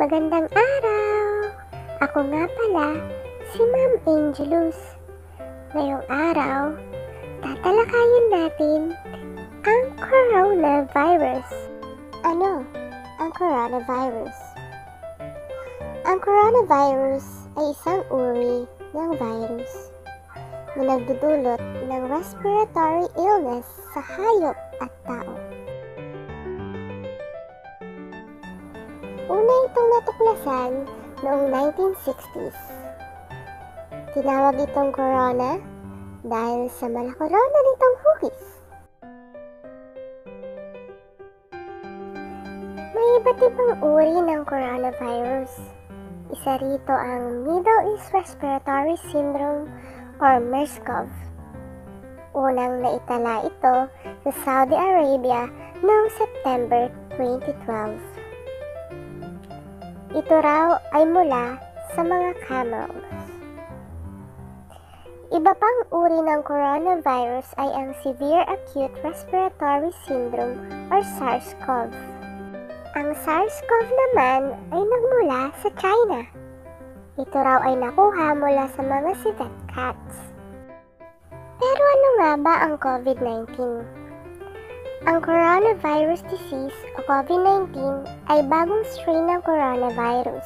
Magandang araw! Ako nga pala, si Ma'am Angelus. Ngayong araw, tatalakayin natin ang coronavirus. Ano ang coronavirus? Ang coronavirus ay isang uri ng virus na nagdudulot ng respiratory illness sa hayop at tao. Una itong natuklasan noong 1960s. Tinawag itong corona dahil sa malakorona nitong hugis. May iba't ibang uri ng coronavirus. Isa rito ang Middle East Respiratory Syndrome or MERS-CoV. Unang naitala ito sa Saudi Arabia noong September 2012. Ito raw ay mula sa mga camels. Iba pang uri ng coronavirus ay ang Severe Acute Respiratory Syndrome or SARS-CoV. Ang SARS-CoV naman ay nagmula sa China. Ito raw ay nakuha mula sa mga civet cats. Pero ano nga ba ang COVID-19? Ang coronavirus disease o COVID-19 ay bagong strain ng coronavirus.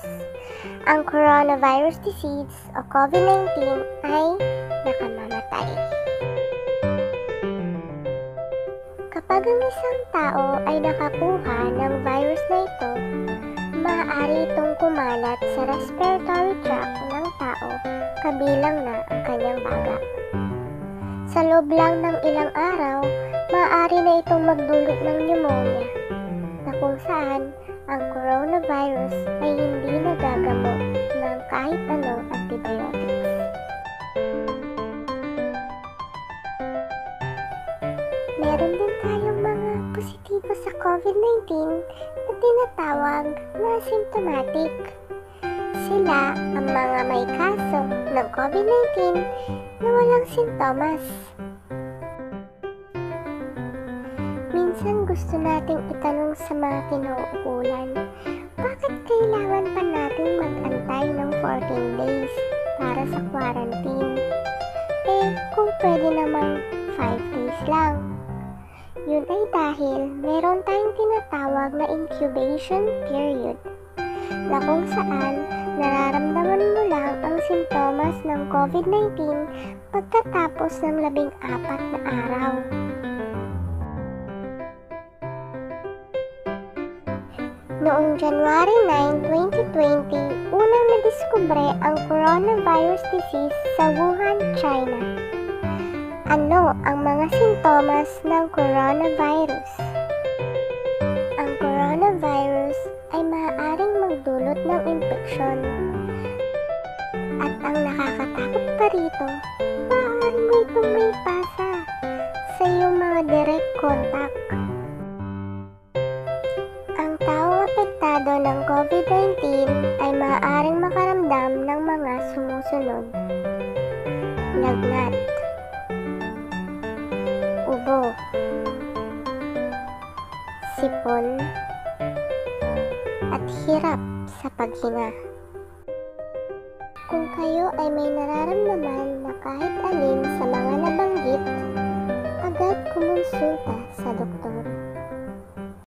Ang coronavirus disease o COVID-19 ay nakamamatay. Kapag ang isang tao ay nakakuha ng virus na ito, maaari itong kumalat sa respiratory tract ng tao kabilang na ang kanyang baga. Sa loob lang ng ilang araw, maaari na itong magdulot ng pneumonia na kung saan ang coronavirus ay hindi nagagamot ng kahit anong antibiotics. Meron din tayong mga positibo sa COVID-19 na tinatawag na symptomatic. Sila ang mga may kaso ng COVID-19 na walang sintomas. Minsan gusto nating itanong sa mga kinuukulan, bakit kailangan pa natin mag-antay ng 14 days para sa quarantine? Eh, kung pwede namang 5 days lang. Yun ay dahil meron tayong tinatawag na incubation period na kung saan nararamdaman mo lang ang sintomas ng COVID-19 pagkatapos ng labing apat na araw. Noong January 9, 2020, unang nadiskubre ang coronavirus disease sa Wuhan, China. Ano ang mga sintomas ng coronavirus? Ng impeksyon. At ang nakakatakot pa rito, maaari mo itong may pasa sa iyong mga direct contact. Ang taong apektado ng COVID-19 ay maaaring makaramdam ng mga sumusunod. Lagnat Ubo Sipon at hirap sa paghinga. Kung kayo ay may nararamdaman na kahit alin sa mga nabanggit, agad kumonsulta.